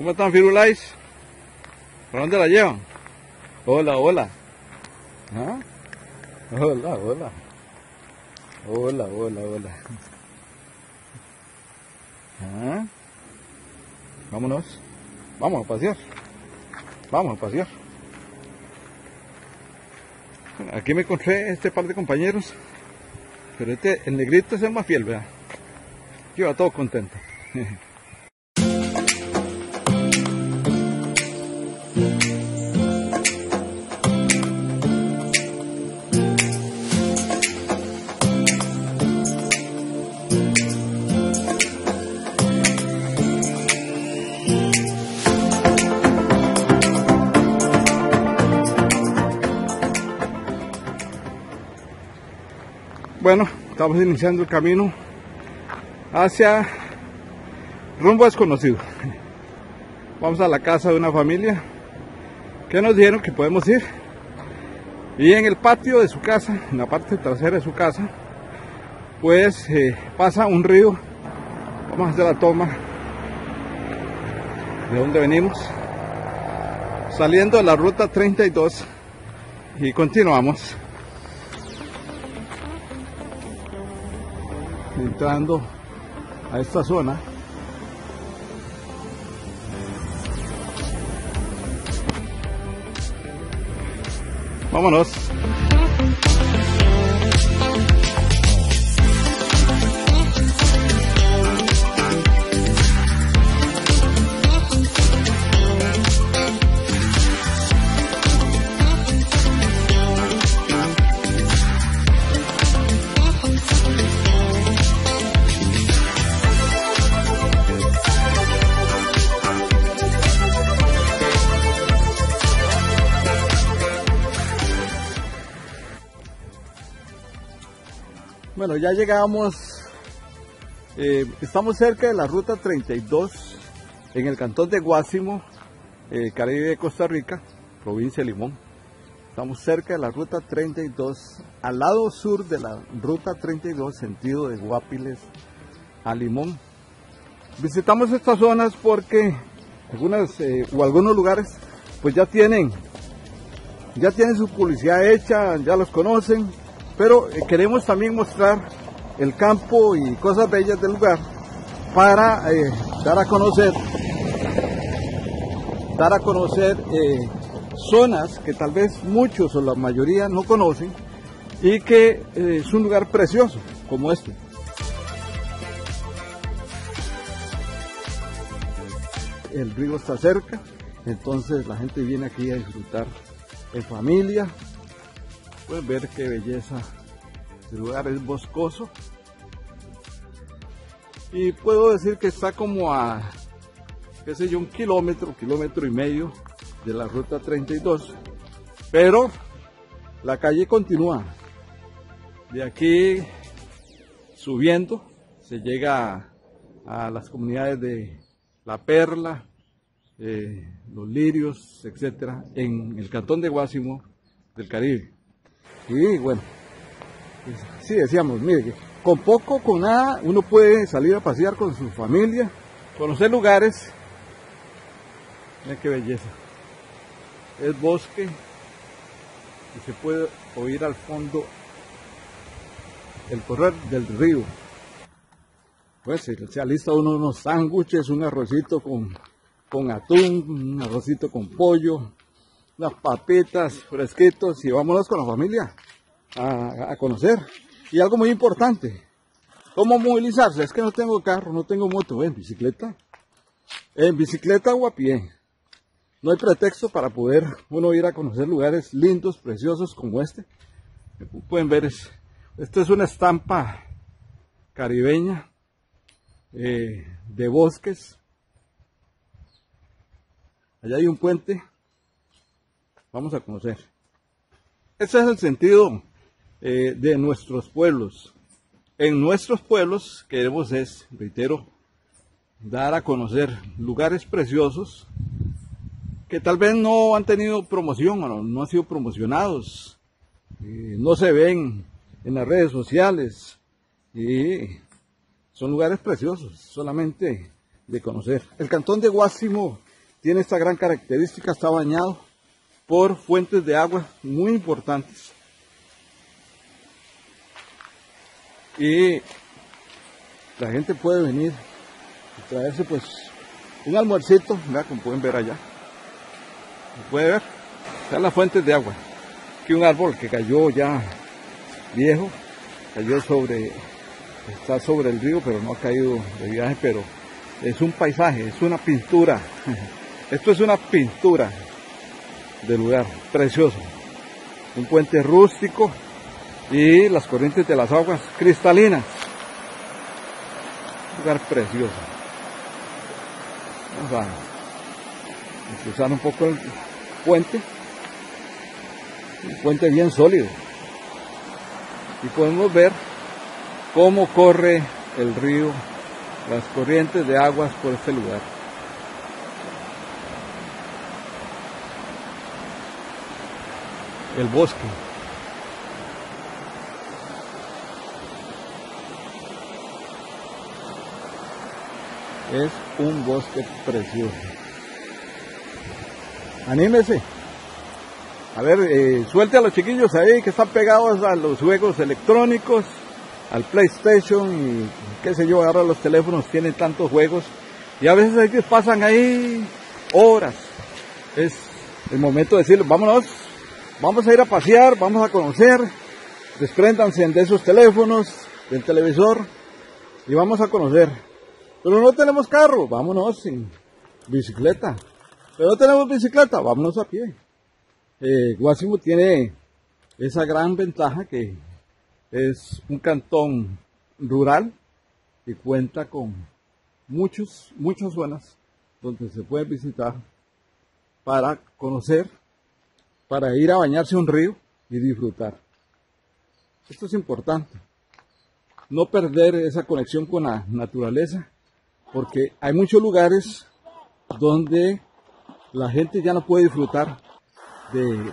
¿Cómo están, Firulais? ¿Para dónde la llevan? Hola, hola. ¿Ah? Hola, hola. Hola, hola, hola. ¿Ah? Vámonos. Vamos a pasear. Vamos a pasear. Aquí me encontré este par de compañeros. Pero este, el negrito es el más fiel, ¿verdad? Yo iba todo contento. Bueno, estamos iniciando el camino hacia rumbo desconocido. Vamos a la casa de una familia que nos dijeron que podemos ir. Y en el patio de su casa, en la parte trasera de su casa, pues eh, pasa un río. Vamos a hacer la toma de donde venimos. Saliendo de la ruta 32 y continuamos. Entrando a esta zona. Vámonos Bueno, ya llegamos, eh, estamos cerca de la ruta 32 en el cantón de Guásimo, eh, Caribe de Costa Rica, provincia de Limón. Estamos cerca de la ruta 32, al lado sur de la ruta 32, sentido de Guapiles a Limón. Visitamos estas zonas porque algunas eh, o algunos lugares pues ya tienen, ya tienen su publicidad hecha, ya los conocen, pero eh, queremos también mostrar el campo y cosas bellas del lugar para eh, dar a conocer dar a conocer eh, zonas que tal vez muchos o la mayoría no conocen y que es un lugar precioso como este. El río está cerca, entonces la gente viene aquí a disfrutar en familia, Pueden ver qué belleza. El lugar es boscoso. Y puedo decir que está como a, qué sé yo, un kilómetro, kilómetro y medio de la ruta 32. Pero la calle continúa. De aquí subiendo se llega a, las comunidades de La Perla, eh, Los Lirios, etcétera, en el cantón de Guásimo del Caribe. Y bueno, sí decíamos, mire, con poco, con nada, uno puede salir a pasear con su familia, conocer lugares. Miren qué belleza. Es bosque y se puede oír al fondo el correr del río. Pues se alista uno unos sándwiches, un arrocito con, con atún, un arrocito con pollo, las papitas fresquitos y vámonos con la familia a, conocer. Y algo muy importante, ¿cómo movilizarse? Es que no tengo carro, no tengo moto, en bicicleta. En bicicleta o a pie. No hay pretexto para poder uno ir a conocer lugares lindos, preciosos como este. Pueden ver, es, esta es una estampa caribeña eh, de bosques. Allá hay un puente Vamos a conocer. Ese es el sentido eh, de nuestros pueblos. En nuestros pueblos queremos es, reitero, dar a conocer lugares preciosos que tal vez no han tenido promoción o no han sido promocionados, eh, no se ven en las redes sociales y son lugares preciosos, solamente de conocer. El cantón de Guásimo tiene esta gran característica, está bañado por fuentes de agua muy importantes. Y la gente puede venir y traerse pues un almuercito, como pueden ver allá. ¿Se puede ver? Están las fuentes de agua. Aquí un árbol que cayó ya viejo, cayó sobre, está sobre el río, pero no ha caído de viaje, pero es un paisaje, es una pintura. Esto es una pintura del lugar, precioso. Un puente rústico y las corrientes de las aguas cristalinas. Lugar precioso. Vamos a cruzar un poco el puente. Un puente bien sólido. Y podemos ver cómo corre el río, las corrientes de aguas por este lugar. El bosque. Es un bosque precioso. Anímese. A ver, eh, suelte a los chiquillos ahí que están pegados a los juegos electrónicos, al PlayStation y qué sé yo, ahora los teléfonos tienen tantos juegos y a veces ellos pasan ahí horas. Es el momento de decirles, vámonos, Vamos a ir a pasear, vamos a conocer, despréndanse de esos teléfonos, del televisor y vamos a conocer. Pero no tenemos carro, vámonos sin bicicleta. Pero no tenemos bicicleta, vámonos a pie. Eh, Guásimo tiene esa gran ventaja que es un cantón rural y cuenta con muchos, muchas zonas donde se puede visitar para conocer para ir a bañarse a un río y disfrutar. Esto es importante. No perder esa conexión con la naturaleza, porque hay muchos lugares donde la gente ya no puede disfrutar de,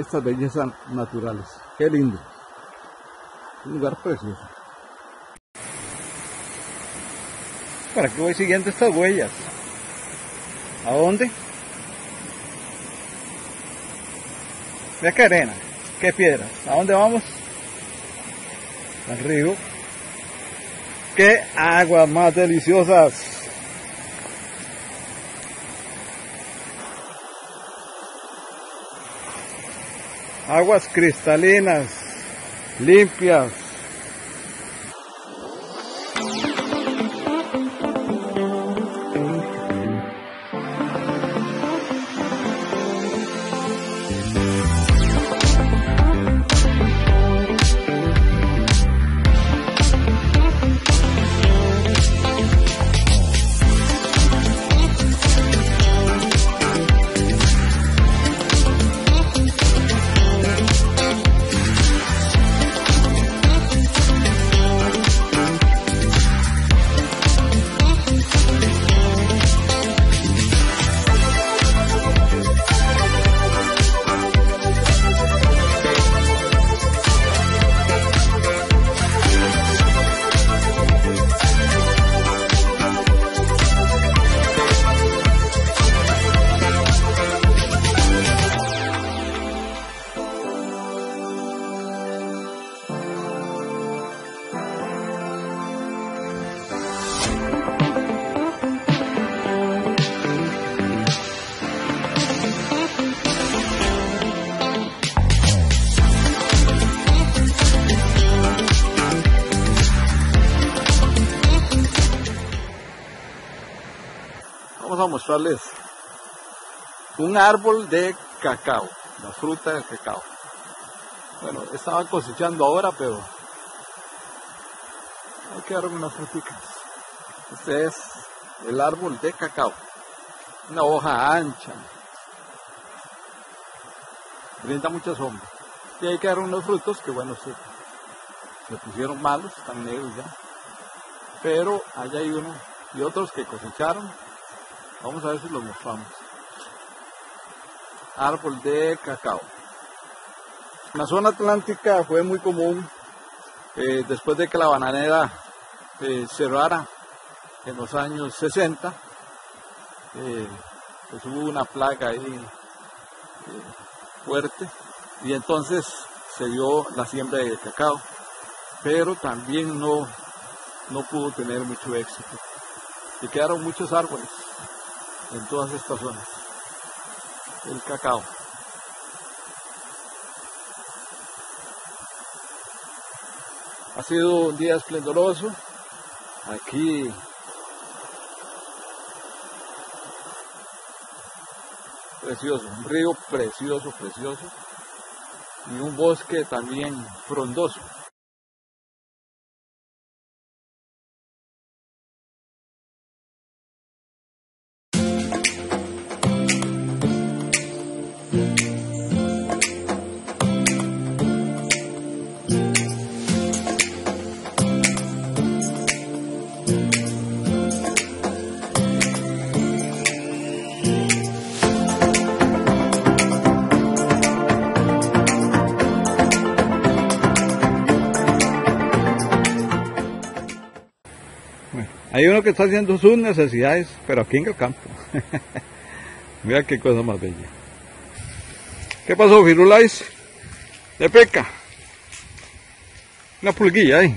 estas bellezas naturales. Qué lindo. Un lugar precioso. ¿Para qué voy siguiendo estas huellas? ¿A dónde? Mira qué arena, qué piedras. ¿A dónde vamos? Al río. Qué aguas más deliciosas. Aguas cristalinas, limpias, un árbol de cacao, la fruta del cacao. Bueno, estaban cosechando ahora, pero hay que darme unas fruticas. Este es el árbol de cacao, una hoja ancha, brinda mucha sombra. Y hay que dar unos frutos que, bueno, se, se pusieron malos, están negros ya. Pero allá hay uno y otros que cosecharon Vamos a ver si lo mostramos. Árbol de cacao. En la zona atlántica fue muy común, eh, después de que la bananera eh, cerrara en los años 60, eh, pues hubo una plaga ahí eh, fuerte y entonces se dio la siembra de cacao, pero también no, no pudo tener mucho éxito. Y quedaron muchos árboles en todas estas zonas. El cacao. Ha sido un día esplendoroso. Aquí precioso, un río precioso, precioso y un bosque también frondoso. Hay uno que está haciendo sus necesidades, pero aquí en el campo. Mira qué cosa más bella. ¿Qué pasó, Firulais? De peca. Una pulguilla ahí.